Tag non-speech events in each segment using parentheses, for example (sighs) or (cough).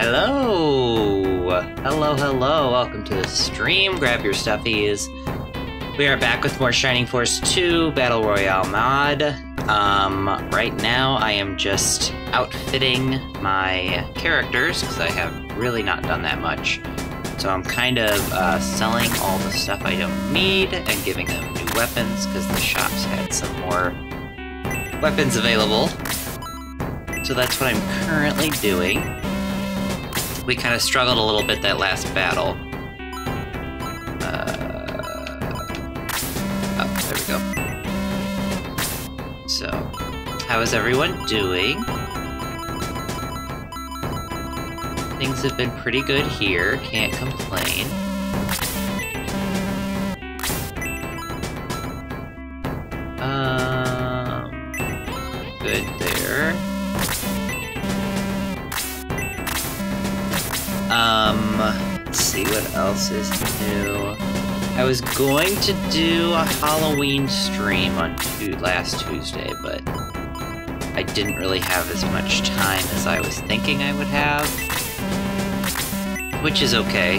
Hello! Hello, hello. Welcome to the stream. Grab your stuffies. We are back with more Shining Force 2 Battle Royale mod. Um, right now I am just outfitting my characters, because I have really not done that much. So I'm kind of uh, selling all the stuff I don't need and giving them new weapons, because the shops had some more weapons available. So that's what I'm currently doing. We kind of struggled a little bit that last battle. Uh, oh, there we go. So, how is everyone doing? Things have been pretty good here, can't complain. Else is new. I was going to do a Halloween stream on last Tuesday, but I didn't really have as much time as I was thinking I would have. Which is okay.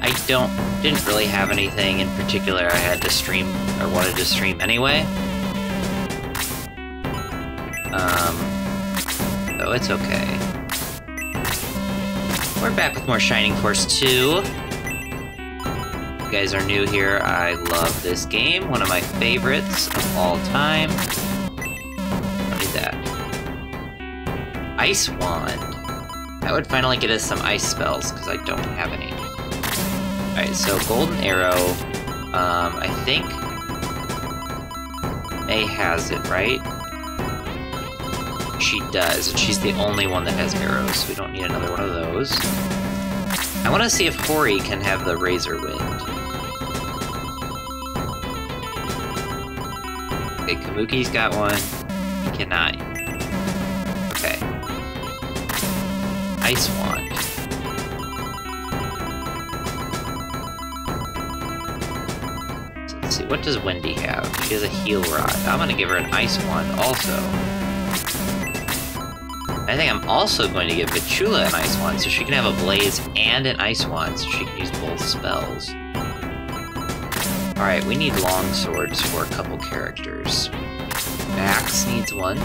I don't didn't really have anything in particular I had to stream or wanted to stream anyway. Um, so it's okay. We're back with more Shining Force 2. Guys are new here, I love this game. One of my favorites of all time. What is that? Ice Wand. That would finally get us some ice spells, because I don't have any. Alright, so Golden Arrow, um, I think May has it, right? She does, and she's the only one that has arrows, so we don't need another one of those. I want to see if Hori can have the Razor Wind. Okay, Kamuki's got one. He cannot. Okay. Ice Wand. Let's see, what does Wendy have? She has a Heal Rod. I'm gonna give her an Ice Wand also. I think I'm also going to give Vichula an Ice Wand, so she can have a Blaze and an Ice Wand, so she can use both spells. Alright, we need long swords for a couple characters. Max needs one.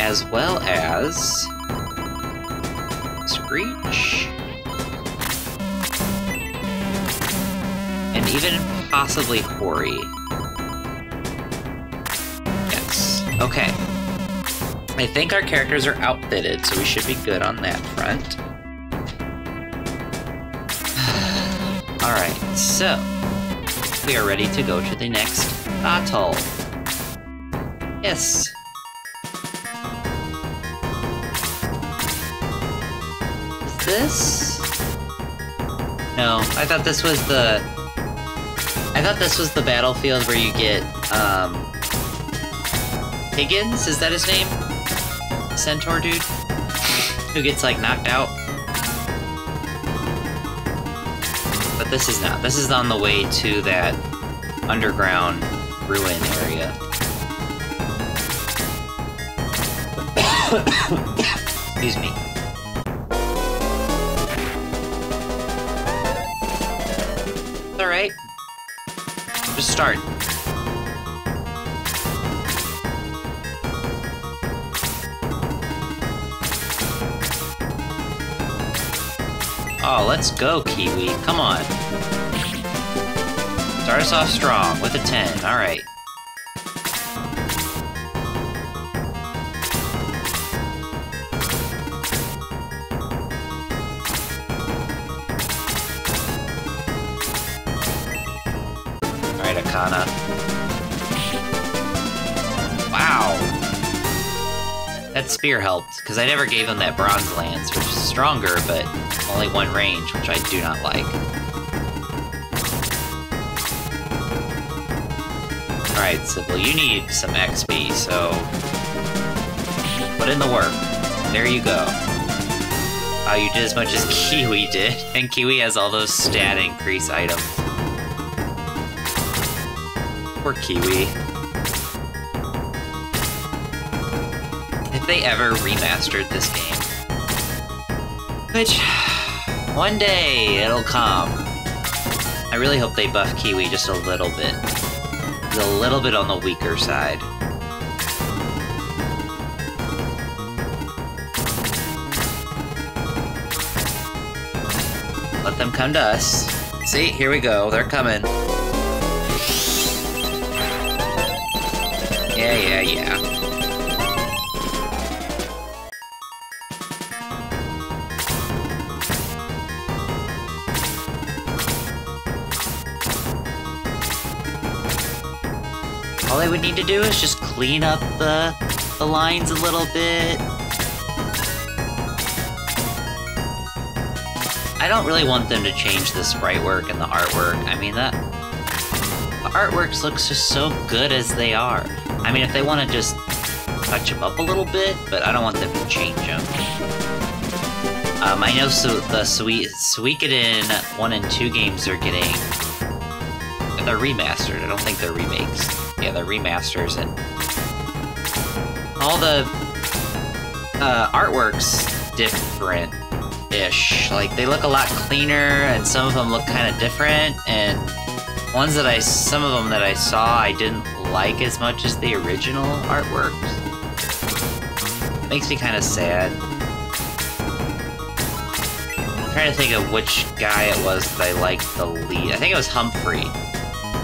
As well as... Screech. And even possibly Hori. Yes. Okay. I think our characters are outfitted, so we should be good on that front. So we are ready to go to the next battle. Yes. Is this? No, I thought this was the... I thought this was the battlefield where you get, um... Higgins? Is that his name? Centaur dude? Who gets, like, knocked out? This is not. This is on the way to that underground ruin area. Excuse me. Alright. Just start. Oh, let's go, Kiwi. Come on. Start us off strong with a 10. Alright. Alright, Akana. Wow. That spear helped, because I never gave him that bronze lance, which is stronger, but only one range, which I do not like. Alright, Sybil, you need some XP, so... Put in the work. There you go. Oh, you did as much as (laughs) Kiwi did, and Kiwi has all those stat increase items. Poor Kiwi. If they ever remastered this game, Which, one day, it'll come. I really hope they buff Kiwi just a little bit. He's a little bit on the weaker side. Let them come to us. See, here we go. They're coming. Yeah, yeah, yeah. All I would need to do is just clean up the, the lines a little bit. I don't really want them to change the sprite work and the artwork. I mean, that... The artworks looks just so good as they are. I mean, if they want to just touch them up a little bit, but I don't want them to change them. Um, I know so the Sweet Suikoden 1 and 2 games are getting... They're remastered. I don't think they're remakes. Yeah, they're remasters, and... All the... Uh, artwork's different ish. Like, they look a lot cleaner, and some of them look kind of different, and ones that I, some of them that I saw, I didn't like as much as the original artworks. Makes me kind of sad. I'm trying to think of which guy it was that I liked the lead. I think it was Humphrey.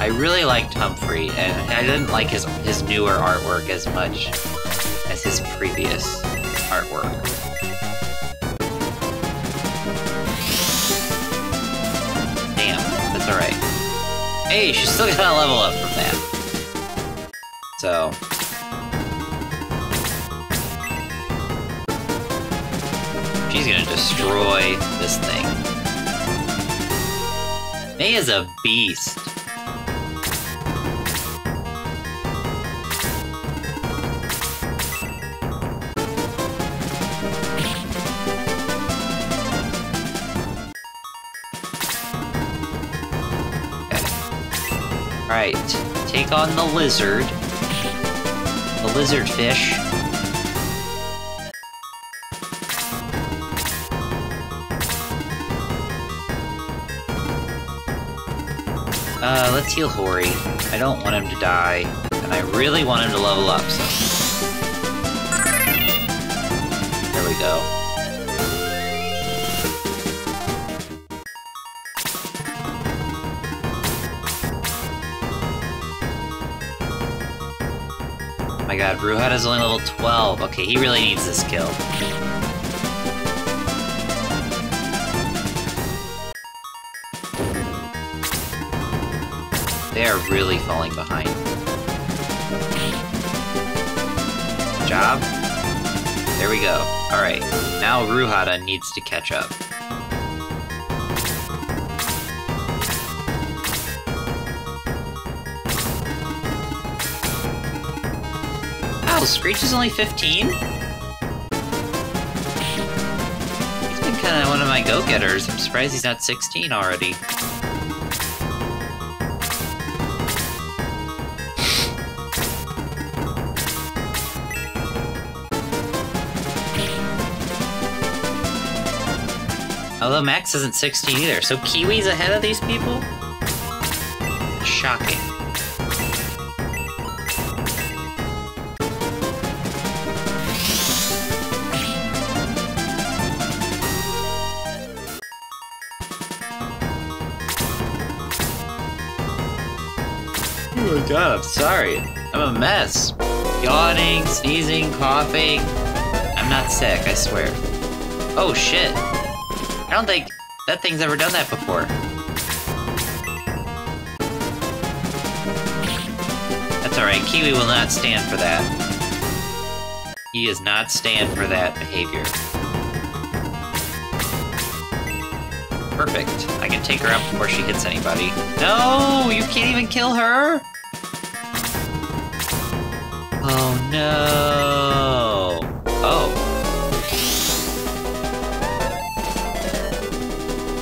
I really liked Humphrey, and I didn't like his his newer artwork as much as his previous artwork. Damn, that's alright. Hey, she's still got a level up from that. So... She's gonna destroy this thing. May is a beast. Alright, take on the lizard. The lizard fish. Uh, let's heal Hori. I don't want him to die, and I really want him to level up, so... There we go. God, Ruhada's only level 12. Okay, he really needs this kill. They are really falling behind. Job. There we go. Alright, now Ruhada needs to catch up. Wow, Screech is only 15? He's been kind of one of my go-getters. I'm surprised he's not 16 already. Although Max isn't 16 either, so Kiwi's ahead of these people? Shocking. Sorry. I'm a mess. Yawning, sneezing, coughing. I'm not sick, I swear. Oh shit. I don't think that thing's ever done that before. That's alright, Kiwi will not stand for that. He does not stand for that behavior. Perfect. I can take her out before she hits anybody. No! You can't even kill her? No. Oh.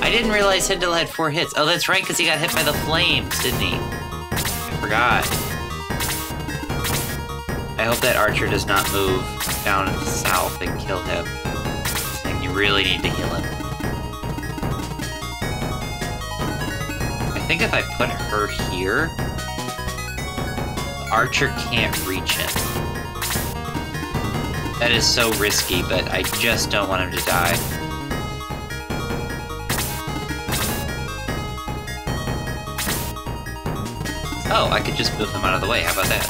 I didn't realize Hindle had four hits. Oh, that's right, because he got hit by the flames, didn't he? I forgot. I hope that archer does not move down south and kill him. And you really need to heal him. I think if I put her here, Archer can't reach him. That is so risky, but I just don't want him to die. Oh, I could just move him out of the way. How about that?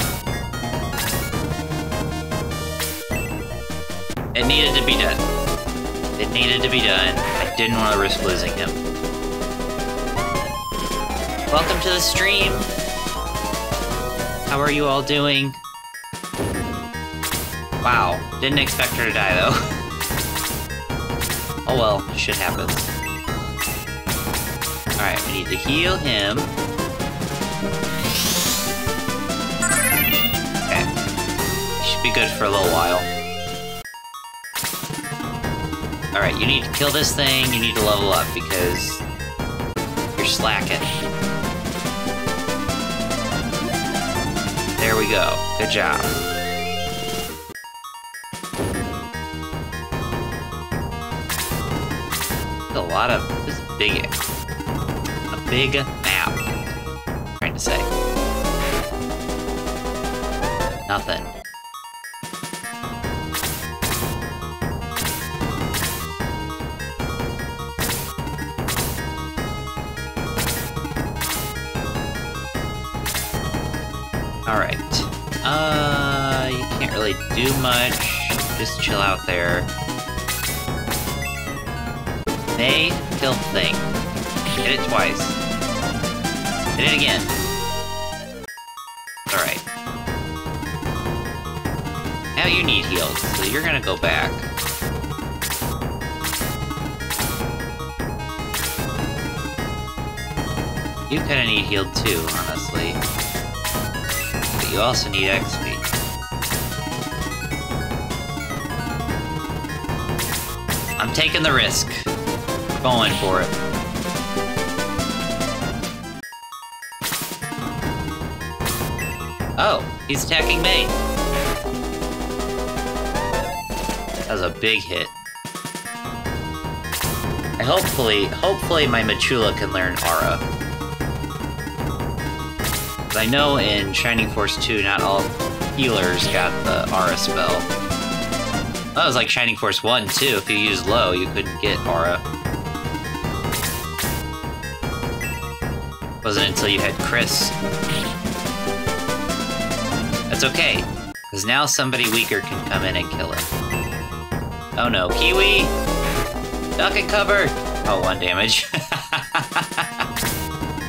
It needed to be done. It needed to be done. I didn't want to risk losing him. Welcome to the stream! How are you all doing? Wow, didn't expect her to die though. (laughs) oh well, shit happens. Alright, we need to heal him. should be good for a little while. Alright, you need to kill this thing, you need to level up, because you're slacking. There we go. Good job. A lot of... This is big. A big map. I'm trying to say. Nothing. Alright. Uh, you can't really do much. Just chill out there. They kill thing. Hit it twice. Hit it again. Alright. Now you need heals, so you're gonna go back. You kinda need healed too, honestly. But you also need XP. I'm taking the risk. Going for it. Oh, he's attacking me. That was a big hit. Hopefully, hopefully my Machula can learn Aura. I know in Shining Force 2, not all healers got the Aura spell. That was like Shining Force 1, too. If you used Lowe, you couldn't get Aura. Wasn't until you had Khris. That's okay, because now somebody weaker can come in and kill him. Oh no, Kiwi! Duck and cover! Oh, one damage. (laughs)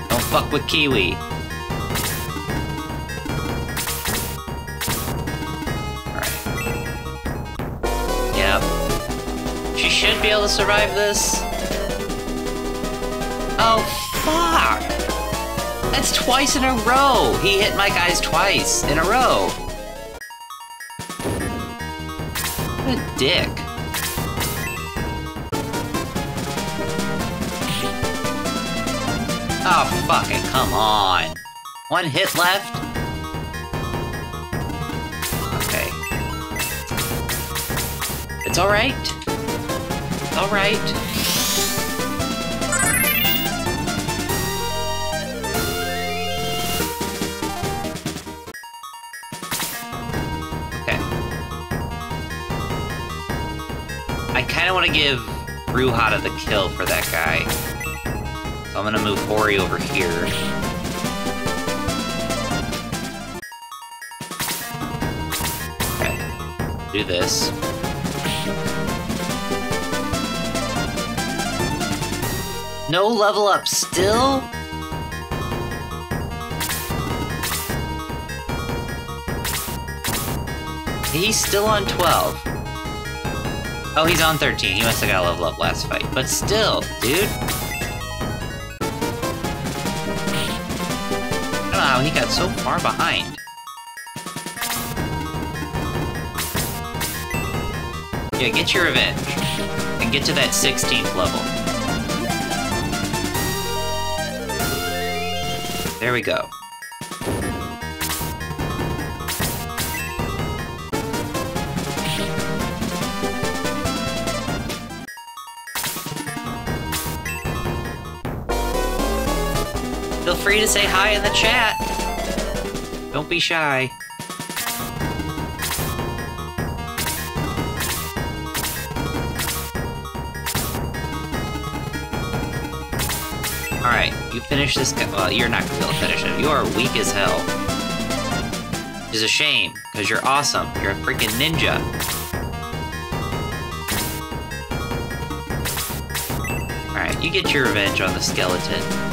Don't fuck with Kiwi. Alright. Yep. She should be able to survive this. Oh, fuck! That's twice in a row! He hit my guys twice in a row. What a dick. Oh, fucking come on. One hit left? Okay. It's alright. Alright. I kinda wanna give Ruhata the kill for that guy. So I'm gonna move Hori over here. Okay. Do this. No level up still? He's still on 12. Oh, he's on 13. He must have got a level up last fight. But still, dude. I don't know how he got so far behind. Yeah, get your revenge. And get to that 16th level. There we go. Free to say hi in the chat. Don't be shy. Alright, you finish this. Well, you're not gonna be able to finish him. You are weak as hell. Which is a shame, because you're awesome. You're a freaking ninja. Alright, you get your revenge on the skeleton.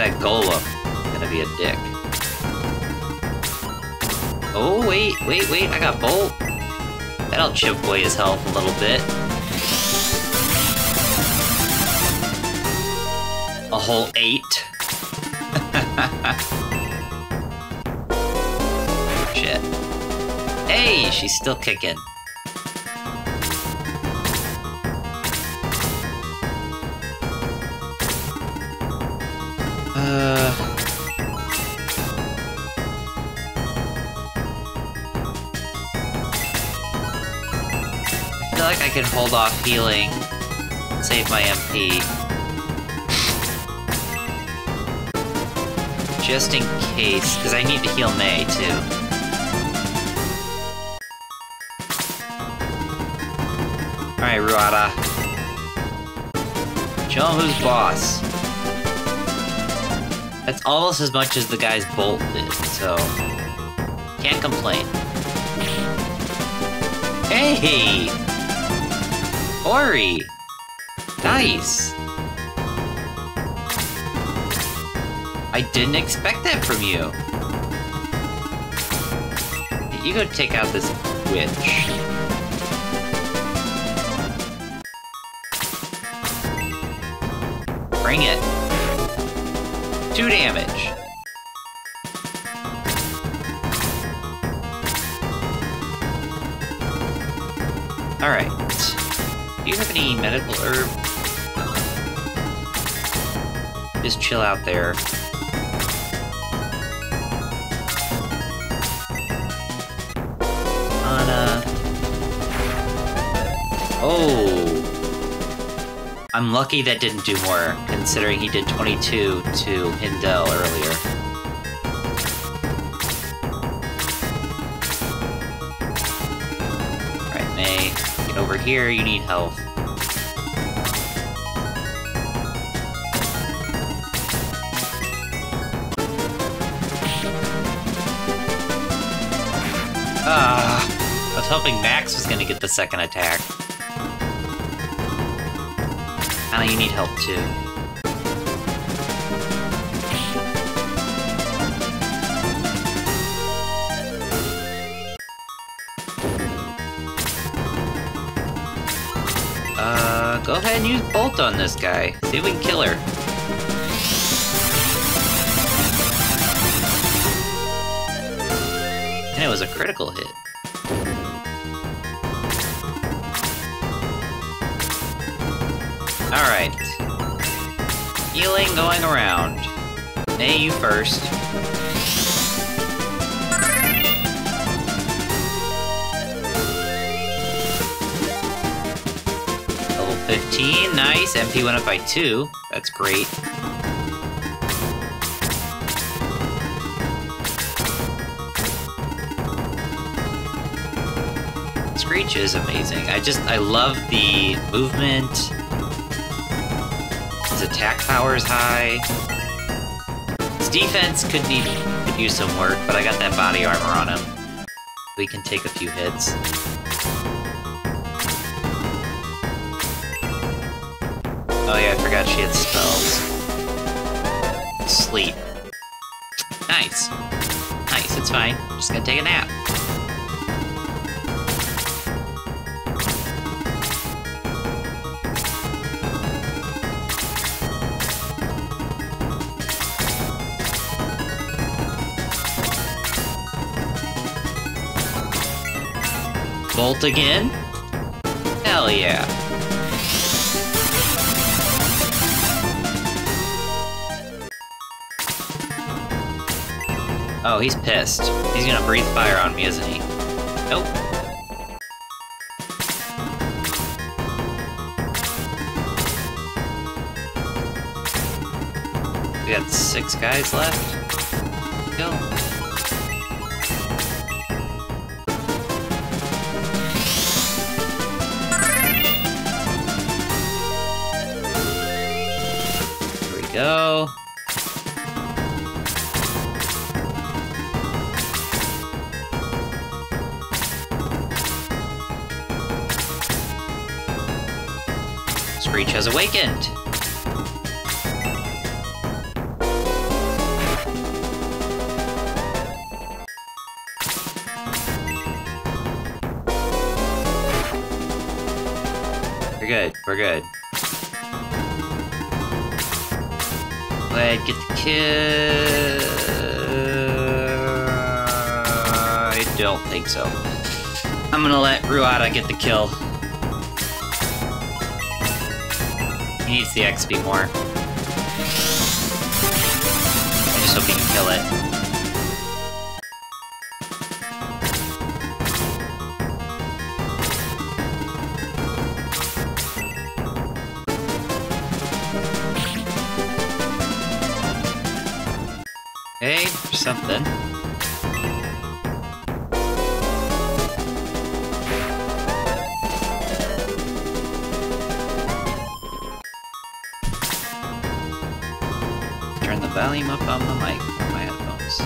That golem gonna be a dick. Oh, wait, wait, wait, I got Bolt. That'll chip away his health a little bit. A whole eight. (laughs) Shit. Hey, she's still kicking. Can hold off healing, save my MP. Just in case, because I need to heal May, too. Alright, Ruata. Show him who's boss. That's almost as much as the guy's bolt did, so... Can't complain. Hey! Ori! Nice! I didn't expect that from you. You go take out this witch. Bring it. Two damage. Alright. Have any medical herb? Just chill out there. Anna. Oh. I'm lucky that didn't do more, considering he did 22 to Hindel earlier. Alright, May, get over here, you need health. Hoping Max was gonna get the second attack. Anna, you need help too. Uh, go ahead and use Bolt on this guy. See if we can kill her. And it was a critical hit. Alright. Healing going around. May, you first. Level 15, nice. MP went up by 2. That's great. Screech is amazing. I just, I love the movement. Attack power is high. His defense could need, could use some work, but I got that body armor on him. We can take a few hits. Oh yeah, I forgot she had spells. Sleep. Nice. Nice, it's fine. Just gonna take a nap. again? Hell yeah. Oh, he's pissed. He's gonna breathe fire on me, isn't he? Nope. We got six guys left. Go. Screech has awakened. We're good. We're good. Ahead, get the kill. I don't think so. I'm gonna let Ruata get the kill. He needs the XP more. I just hope he can kill it. Something. Turn the volume up on the mic my headphones.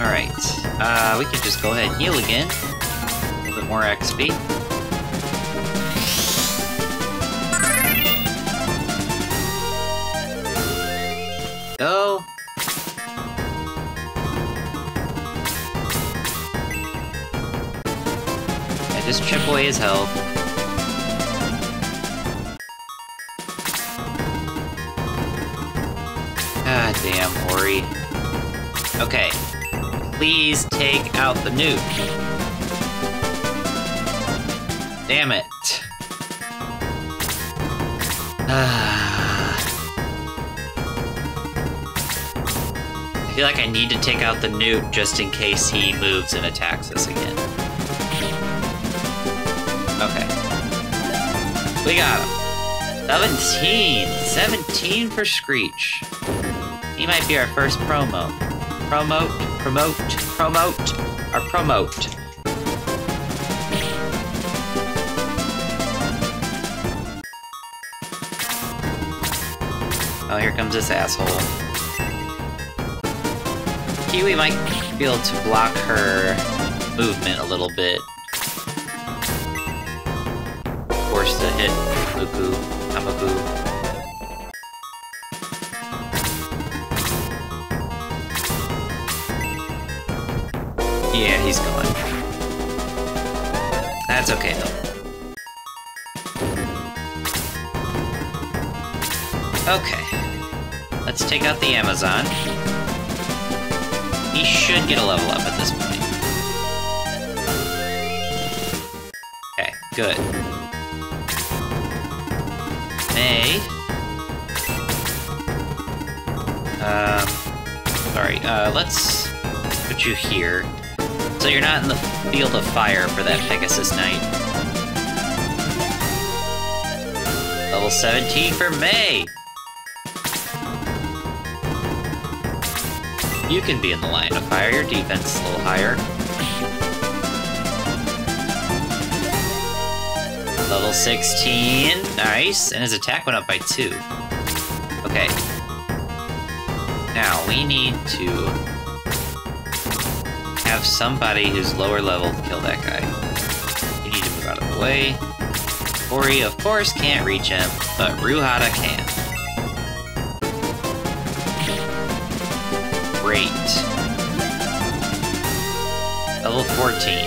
Alright, uh, we can just go ahead and heal again. More XP. Go! Yeah, just chip away his health. God damn, Ori. Okay. Please take out the nuke. Damn it. Ah. I feel like I need to take out the nuke just in case he moves and attacks us again. Okay. We got him. 17! 17 for Screech. He might be our first promo. Promote, promote, promote, or promote. Here comes this asshole. Kiwi might be able to block her movement a little bit. Take out the Amazon. He should get a level up at this point. Okay, good. May. Um, sorry, uh, let's put you here. So you're not in the field of fire for that Pegasus Knight. Level 17 for May! You can be in the line of fire, your defense is a little higher. Level 16, nice, and his attack went up by 2. Okay. Now, we need to have somebody who's lower level kill that guy. We need to move out of the way. Ori, of course, can't reach him, but Ruhata can. Level 14.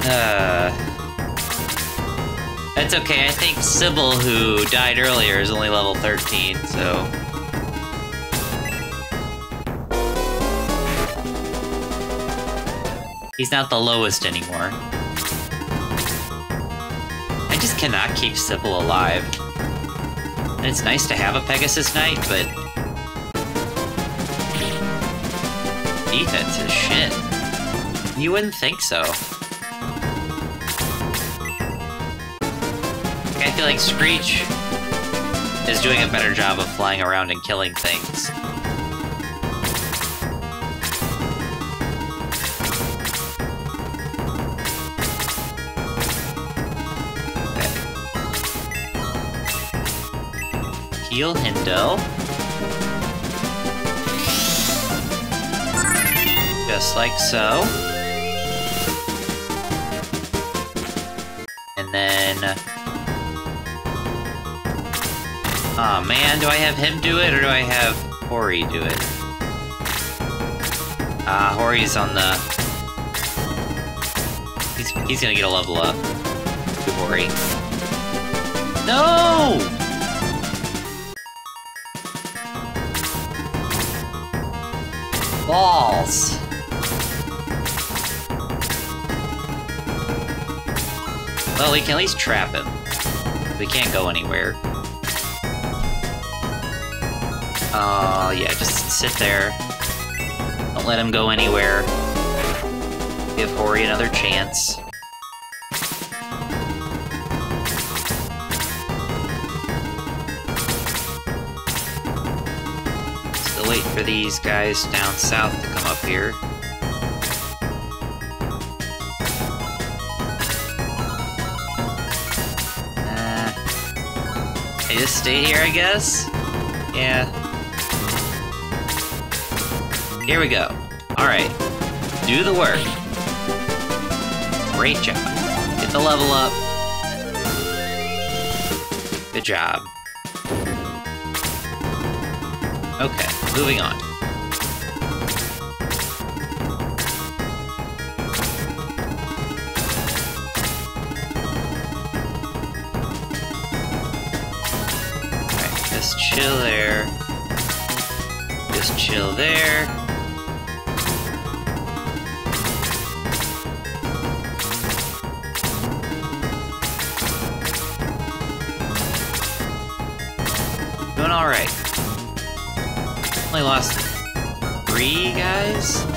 uh... That's okay, I think Sybil, who died earlier, is only level 13, so... He's not the lowest anymore. I just cannot keep Sybil alive. And it's nice to have a Pegasus Knight, but... defense is shit. You wouldn't think so. I feel like Screech is doing a better job of flying around and killing things. Heal Hindo. Just like so. And then... oh, man, do I have him do it, or do I have Hori do it? Ah, uh, Hori's on the... He's, he's gonna get a level up. Hori. No! Balls! Well, we can at least trap him. We can't go anywhere. Oh, uh, yeah, just sit there. Don't let him go anywhere. Give Hori another chance. Still wait for these guys down south to come up here. Just stay here, I guess? Yeah. Here we go. Alright. Do the work. Great job. Get the level up. Good job. Okay, moving on. Chill there. Just chill there. Doing alright. Only lost three guys?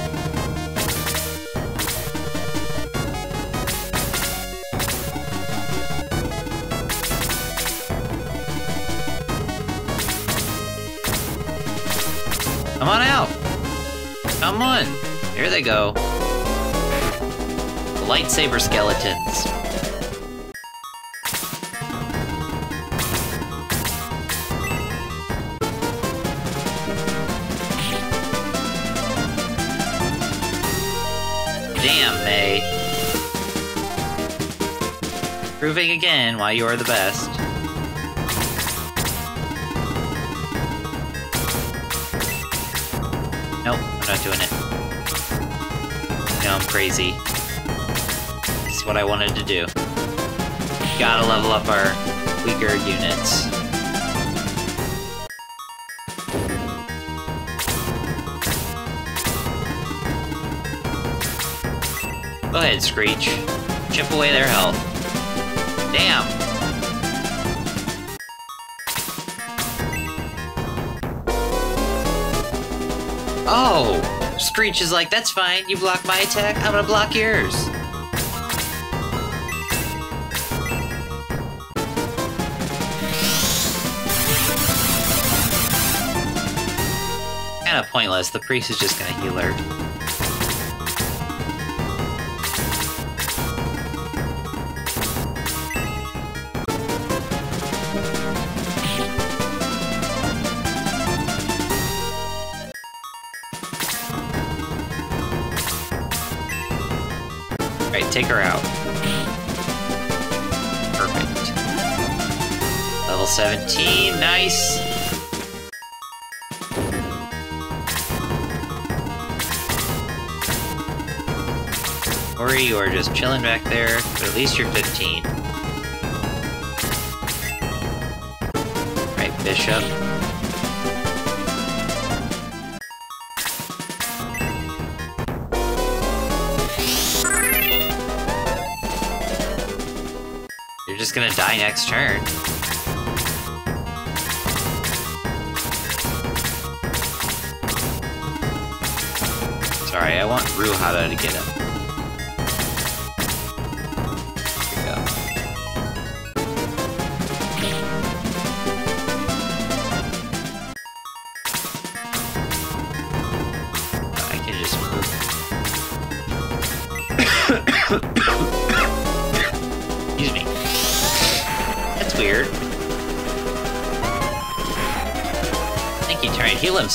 Come on out! Come on! Here they go. Lightsaber skeletons. Damn, May. Proving again why you are the best. Doing it. No, I'm crazy. This is what I wanted to do. Gotta level up our weaker units. Go ahead, Screech. Chip away their health. Damn. Oh! Screech is like, that's fine, you block my attack, I'm gonna block yours. Kinda pointless, the priest is just gonna heal her. Take her out. Perfect. Level 17, nice! Or you are just chilling back there, but at least you're 15. Right, Bishop. Gonna die next turn. Sorry, I want Ruhara to get him.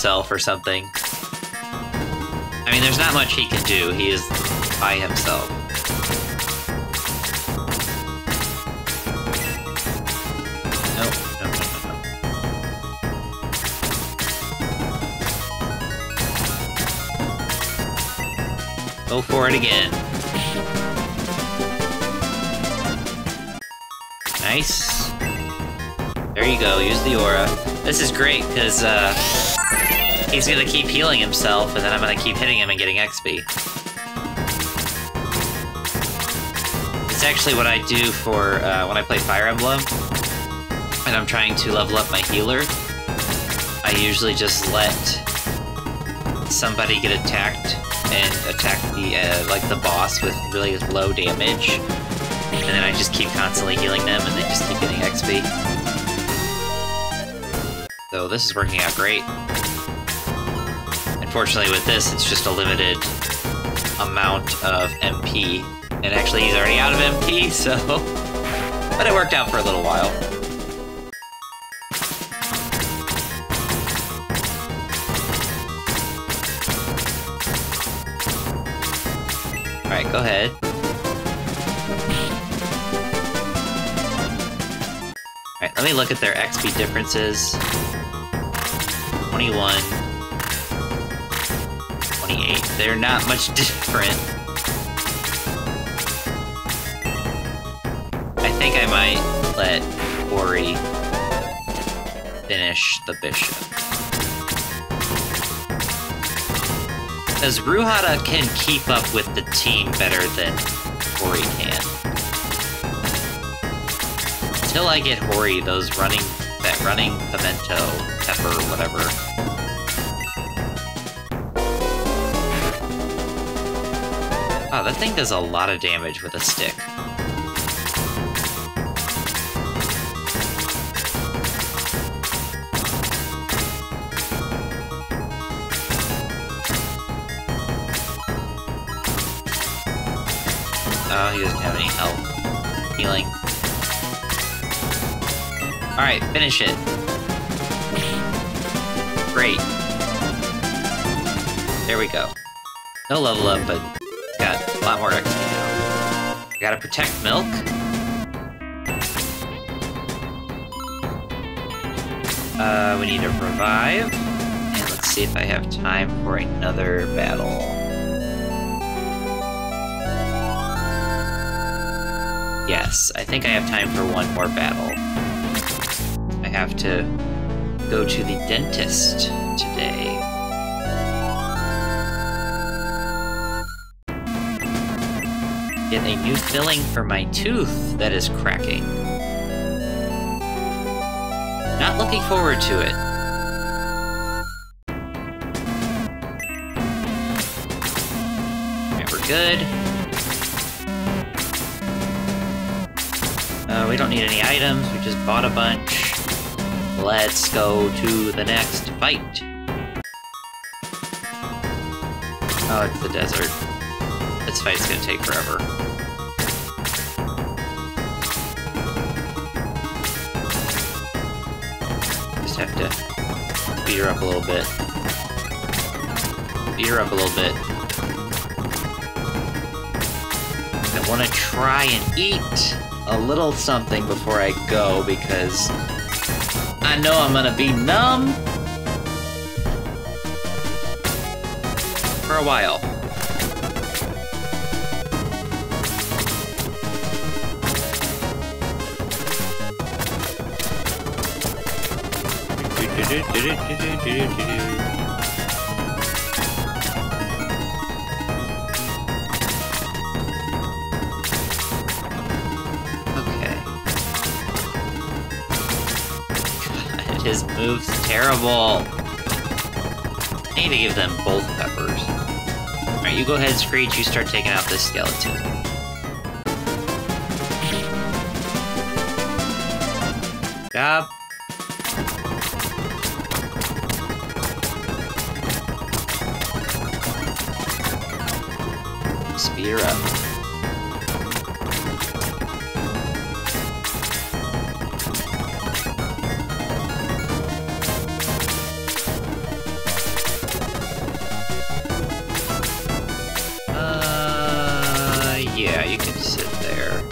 Himself or something. I mean, there's not much he can do. He is by himself. No, no, no. Go for it again. Nice. There you go, use the aura. This is great, because, uh, he's gonna keep healing himself, and then I'm gonna keep hitting him and getting XP. It's actually what I do for, uh, when I play Fire Emblem, and I'm trying to level up my healer. I usually just let somebody get attacked and attack the, uh, like the boss with really low damage, and then I just keep constantly healing them, and they just keep getting XP. So this is working out great. Unfortunately with this, it's just a limited amount of MP. And actually he's already out of MP, (laughs) so... But it worked out for a little while. Alright, go ahead. Alright, let me look at their XP differences. 21. 28. They're not much different. I think I might let Ori finish the bishop. Because Ruhara can keep up with the team better than Hori can. Until I get Hori, those running, that running pimento, pepper, whatever. Wow, that thing does a lot of damage with a stick. Oh, he doesn't have any health. Healing. Alright, finish it. Great. There we go. No level up, but lot more XP now. I gotta protect Milk. Uh, we need to revive. And let's see if I have time for another battle. Yes, I think I have time for one more battle. I have to go to the dentist today. Get a new filling for my tooth that is cracking. Not looking forward to it. Alright, we're good. Uh, we don't need any items, we just bought a bunch. Let's go to the next fight. Oh, it's the desert. This fight's gonna take forever. Beat her up a little bit. Beat her up a little bit. I want to try and eat a little something before I go because I know I'm gonna be numb for a while. (laughs) his move's terrible. I need to give them both peppers. Alright, you go ahead, and Screech. You start taking out this skeleton. Job. Uh, yeah, you can sit there.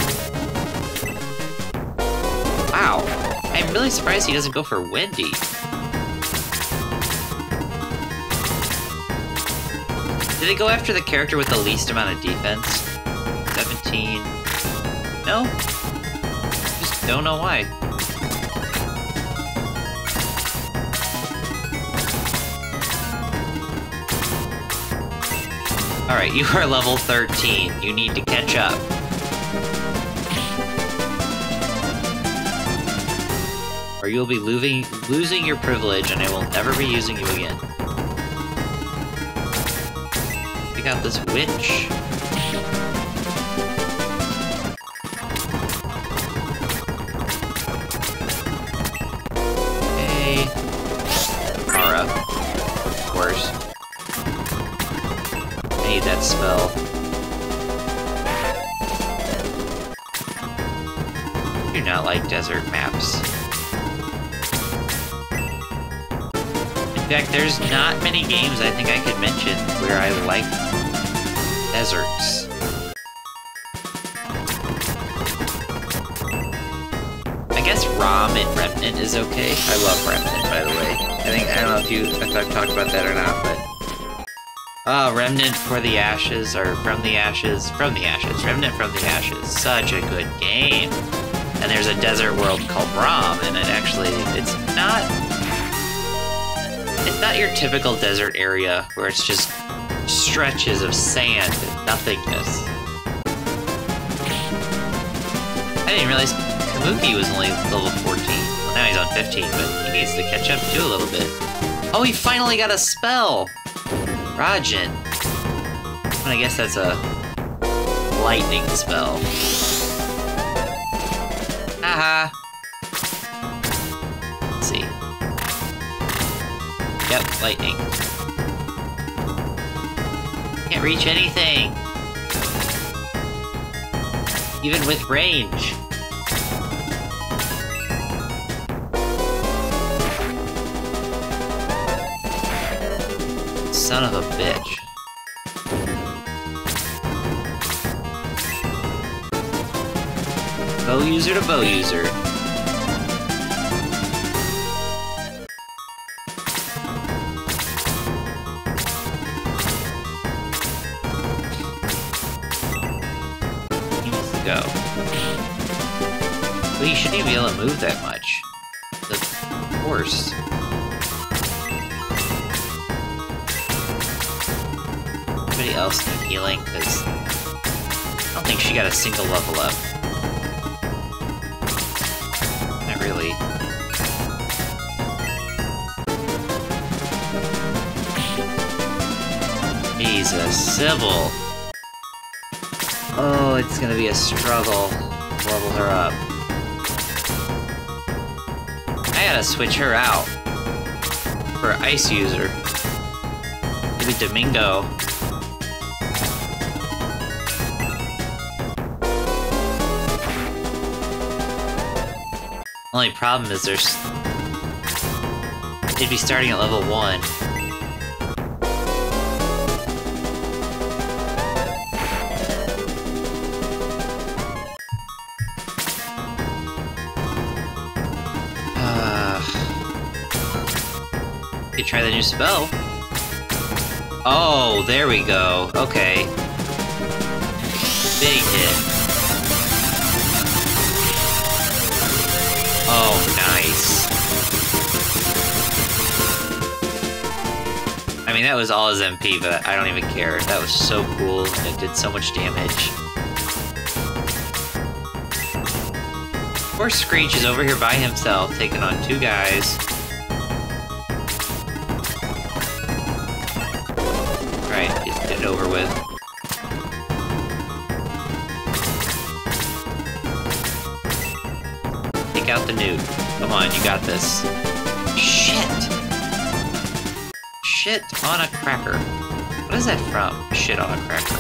Wow, I'm really surprised he doesn't go for Wendy. They go after the character with the least amount of defense? 17. No? Just don't know why. Alright, you are level 13. You need to catch up. Or you'll be losing, losing your privilege and I will never be using you again. Got this witch. Guess Rhom and Remnant is okay. I love Remnant, by the way. I think I don't know if you if I've talked about that or not, but Ah, Remnant for the Ashes, or From the Ashes, From the Ashes, Remnant from the Ashes. Such a good game. And there's a desert world called Rhom, and it actually, it's not, it's not your typical desert area where it's just stretches of sand and nothingness. I didn't realize Kamuki was only level 14. Well, now he's on 15, but he needs to catch up too a little bit. Oh, he finally got a spell! Rajin. I guess that's a lightning spell. Haha. Let's see. Yep, lightning. Can't reach anything. Even with range. Son of a bitch. Bow user to bow user. He go. But he shouldn't even be able to move that much. Single level up. Not really. Jesus, Sybil. Oh, it's gonna be a struggle to level her up. I gotta switch her out for ice user. Maybe Domingo. Only problem is there's... They'd be starting at level 1. Uh, you try the new spell. Oh, there we go. Okay. Big hit. Mean, that was all his MP, but I don't even care. That was so cool, it did so much damage. Poor Screech is over here by himself, taking on two guys. Try Alright, get it over with. Take out the nuke. Come on, you got this. On a cracker. What is that from? Shit on a cracker.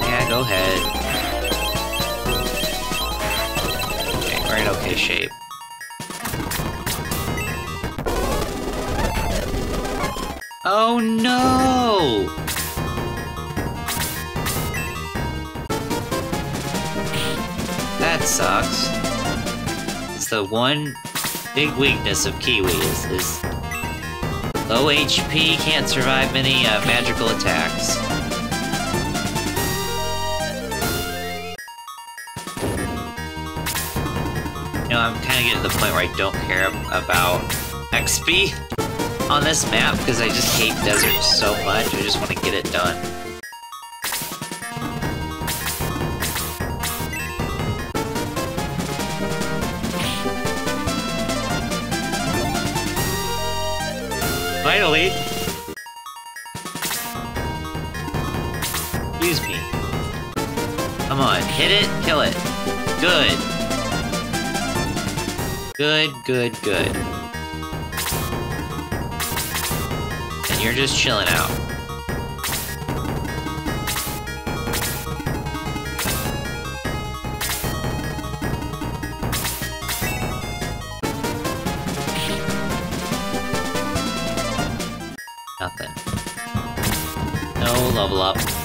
Yeah, go ahead. Okay, we're in okay shape. Oh no! That sucks. It's the one big weakness of Kiwi is, is low HP, can't survive many uh, magical attacks. You know, I'm kind of getting to the point where I don't care about XP on this map because I just hate deserts so much. I just want to get it done. Finally! Use me. Come on, hit it, kill it. Good. Good, good, good. You're just chilling out. Nothing. No level up.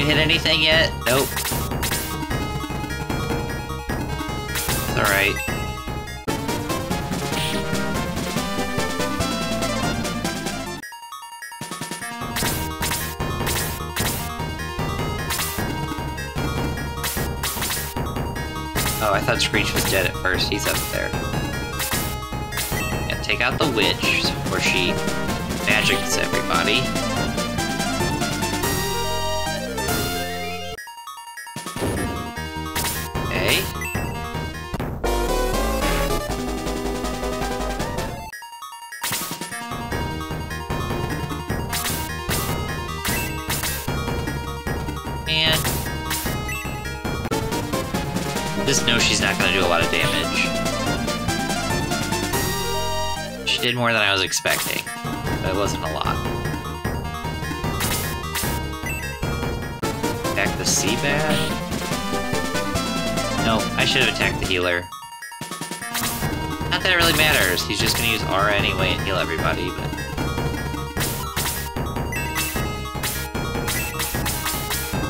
You hit anything yet? Nope. Alright. Oh, I thought Screech was dead at first. He's up there. Yeah, take out the witch, or she magics everybody. More than I was expecting, but it wasn't a lot. Attack the sea bat. No, I should have attacked the healer. Not that it really matters. He's just gonna use aura anyway and heal everybody, but.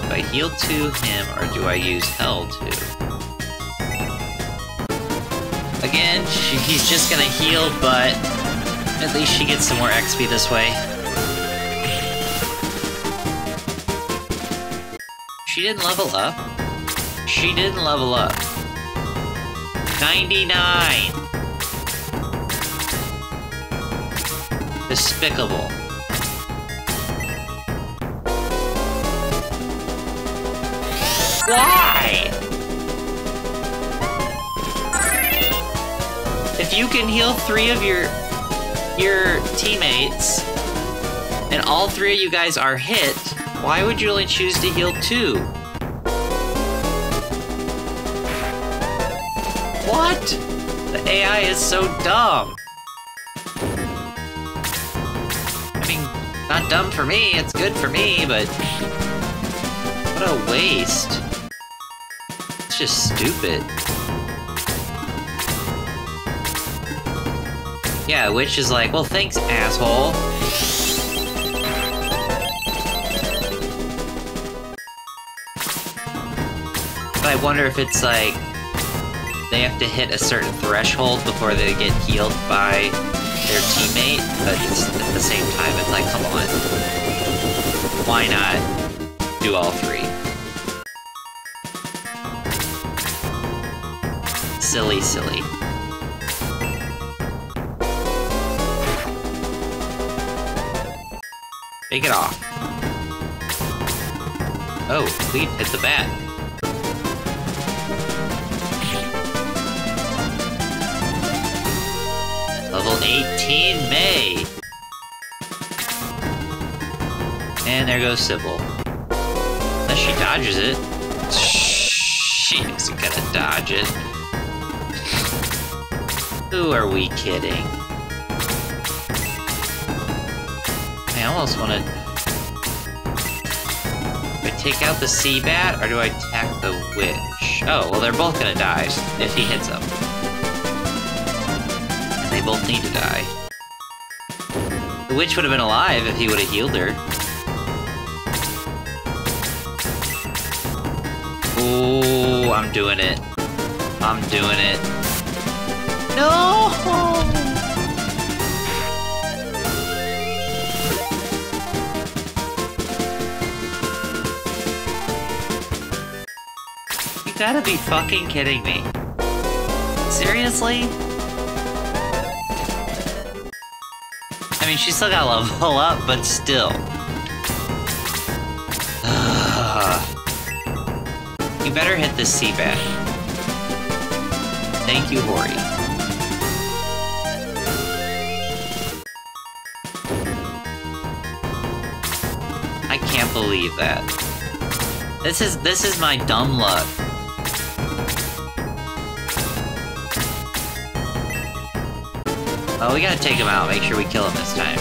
Do I heal to him or do I use hell to? Again, he's just gonna heal, but at least she gets some more XP this way. She didn't level up. She didn't level up. 99! Despicable. Why? If you can heal three of your your teammates, and all three of you guys are hit, why would you only choose to heal two? What? The AI is so dumb. I mean, not dumb for me, it's good for me, but... What a waste. It's just stupid. Yeah, which is like, well, thanks, asshole. But I wonder if it's like, they have to hit a certain threshold before they get healed by their teammate, but at the same time, it's like, come on. Why not do all three? Silly, silly. Take it off. Oh, Cleet hit the bat. Level 18, May. And there goes Sybil. Unless she dodges it. She isn't gonna dodge it. Who are we kidding? Almost want to... Do I take out the sea bat, or do I attack the witch? Oh, well they're both gonna die if he hits them. And they both need to die. The witch would have been alive if he would have healed her. Ooh, I'm doing it. I'm doing it. No! Gotta be fucking kidding me. Seriously? I mean, she still got level up, but still. (sighs) you better hit the sea bat. Thank you, Hori. I can't believe that. This is this is my dumb luck. Well, we gotta take him out, make sure we kill him this time.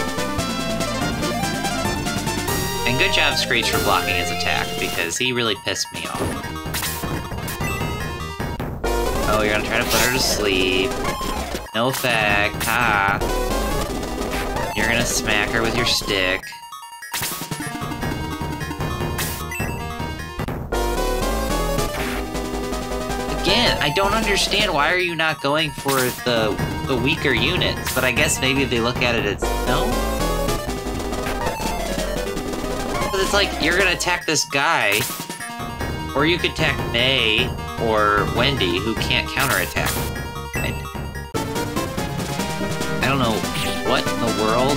And good job, Screech, for blocking his attack, because he really pissed me off. Oh, you're gonna try to put her to sleep. No effect, ha! You're gonna smack her with your stick. I don't understand why are you not going for the the weaker units, but I guess maybe they look at it as no. Because it's like you're gonna attack this guy, or you could attack May or Wendy, who can't counterattack. I, I don't know what in the world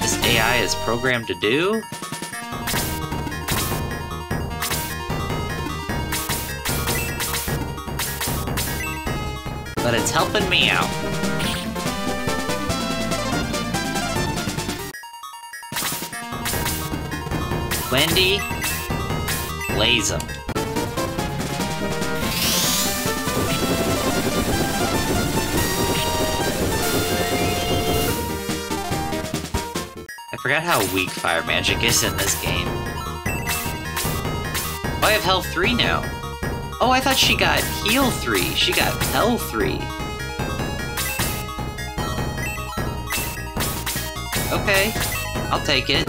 this AI is programmed to do. But it's helping me out. Wendy, blaze them. I forgot how weak fire magic is in this game. Oh, I have health 3 now. Oh, I thought she got heal 3. She got hell 3. Okay, I'll take it.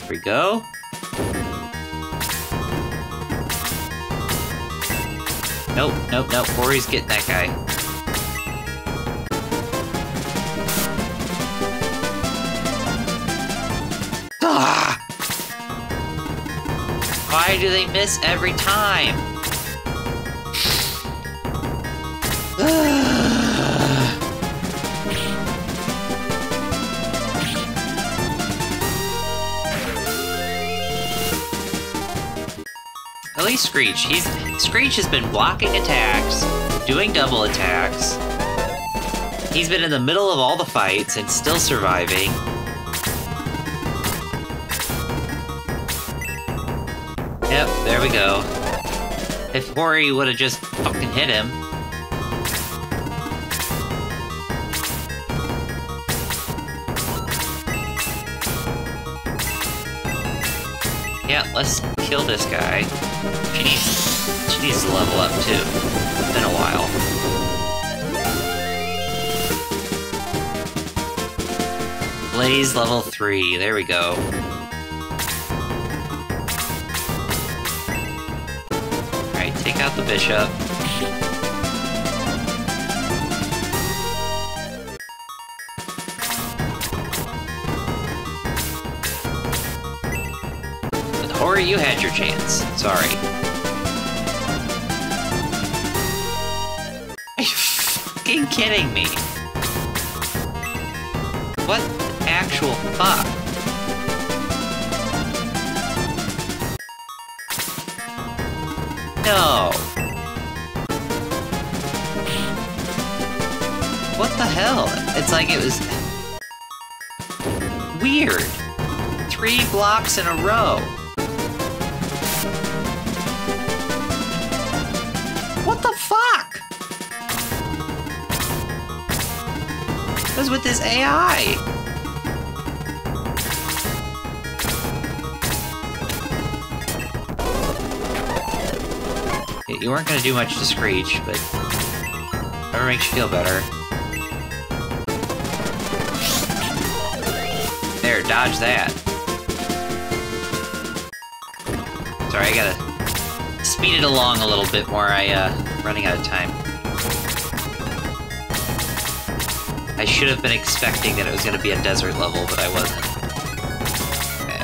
Here we go. Nope, nope, nope. Hori's getting that guy. Do they miss every time? (sighs) At least Screech. He's Screech has been blocking attacks, doing double attacks. He's been in the middle of all the fights and still surviving. If Hori would have just fucking hit him. Yeah, let's kill this guy. She needs, she needs to level up too. It's been a while. Blaze level 3. There we go. The bishop. Hori, you had your chance. Sorry. Are you fucking kidding me? What actual fuck? No. The hell? It's like it was weird. Three blocks in a row. What the fuck? What's with this AI? You weren't gonna do much to Screech, but whatever makes you feel better. Dodge that. Sorry, I gotta speed it along a little bit more. I, uh, running out of time. I should have been expecting that it was gonna be a desert level, but I wasn't. Okay.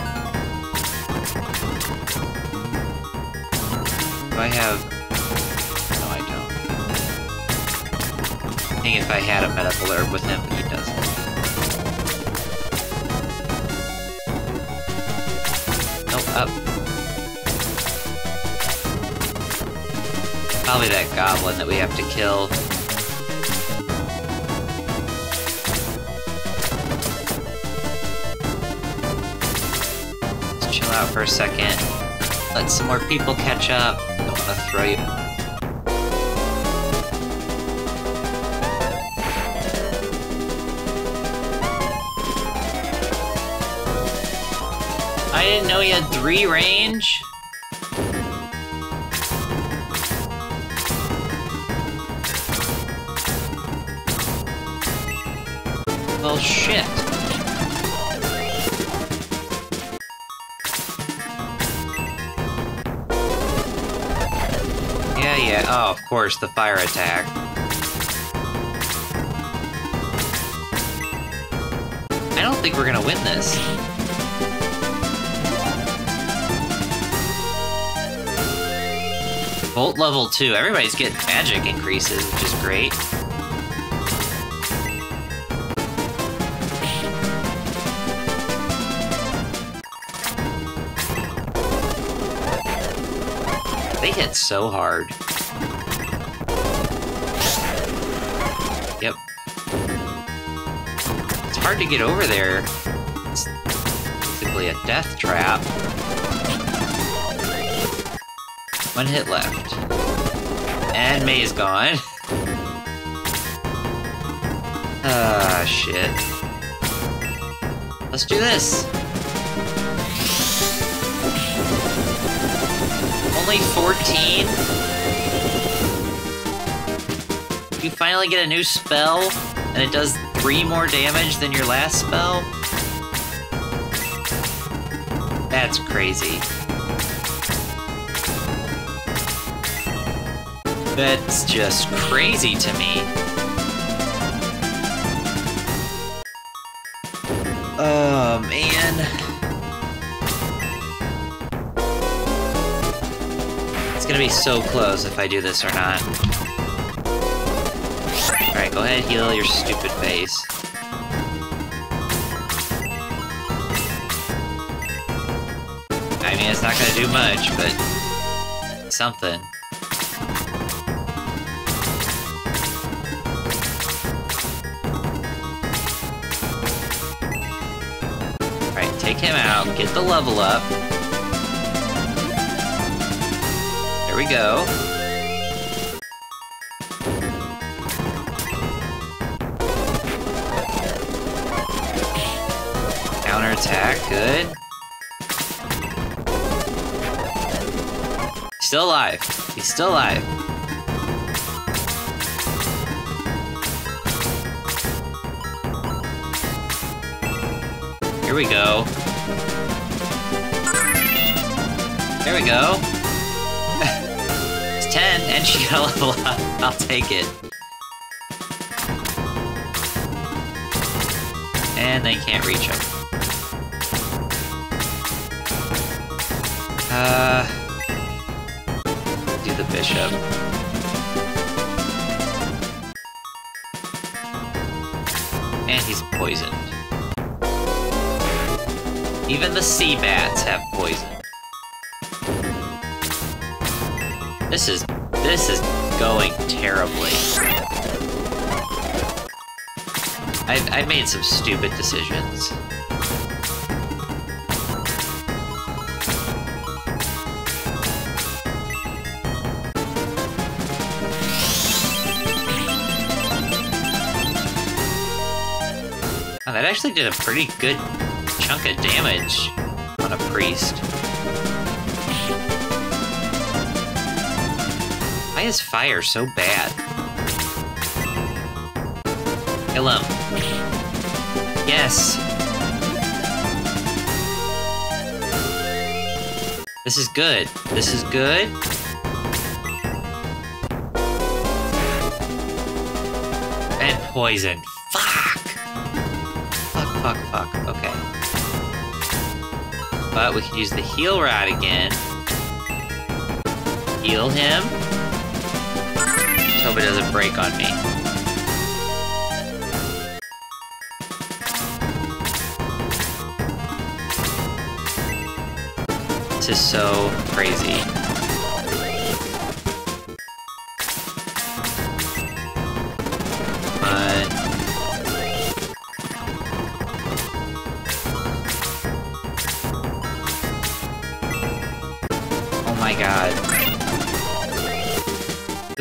Do I have... No, I don't. I think if I had a medical herb with him, Probably that goblin that we have to kill. Let's chill out for a second. Let some more people catch up. Don't want to throw you. I didn't know he had three range. The fire attack. I don't think we're gonna win this. Volt level 2. Everybody's getting magic increases, which is great. They hit so hard. Hard to get over there. It's basically a death trap. One hit left. And May is gone. (laughs) Ah, shit. Let's do this. Only 14? You finally get a new spell, and it does 3 more damage than your last spell? That's crazy. That's just crazy to me. Oh, man. It's gonna be so close if I do this or not. Go ahead heal your stupid face. I mean, it's not gonna do much, but... something. Alright, take him out, get the level up. There we go. Counterattack, good. Still alive. He's still alive. Here we go. There we go. (laughs) it's 10, and she got a level up. I'll take it. And they can't reach him. Uh... Do the bishop. And he's poisoned. Even the sea bats have poison. This is... this is going terribly. I've, I've made some stupid decisions. Actually did a pretty good chunk of damage on a priest. Why is fire so bad? Kill him. Yes. This is good. This is good. And poison. But we can use the heal rod again. Heal him. Just hope it doesn't break on me. This is so crazy.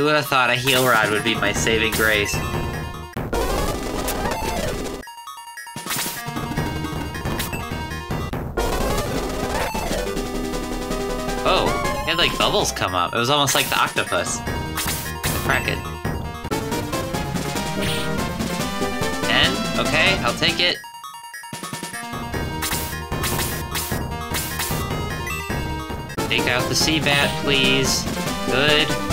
Who would have thought a heal rod would be my saving grace? Oh, it had like bubbles come up. It was almost like the octopus. The kraken. Ten? Okay, I'll take it. Take out the sea bat, please. Good.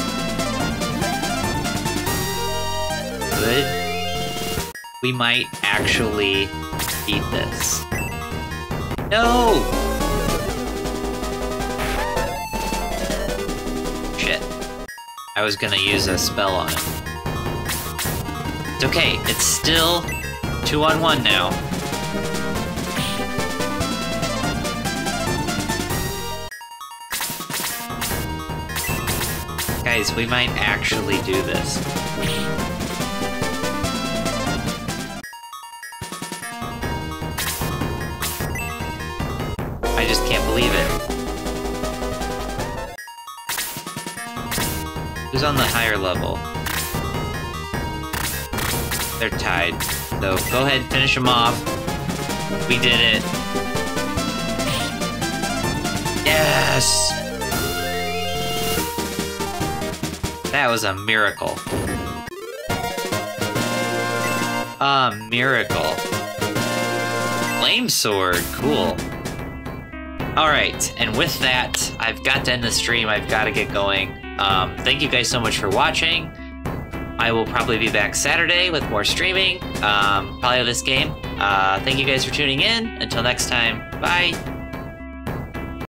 Good. We might actually beat this. No! Shit. I was gonna use a spell on it. It's okay, it's still two on one now. Guys, we might actually do this. On the higher level? They're tied. So go ahead finish them off. We did it. Yes! That was a miracle. A miracle. Flame sword, cool. Alright, and with that, I've got to end the stream. I've got to get going. Um, thank you guys so much for watching. I will probably be back Saturday with more streaming, um, probably of this game. Uh, thank you guys for tuning in. Until next time, bye.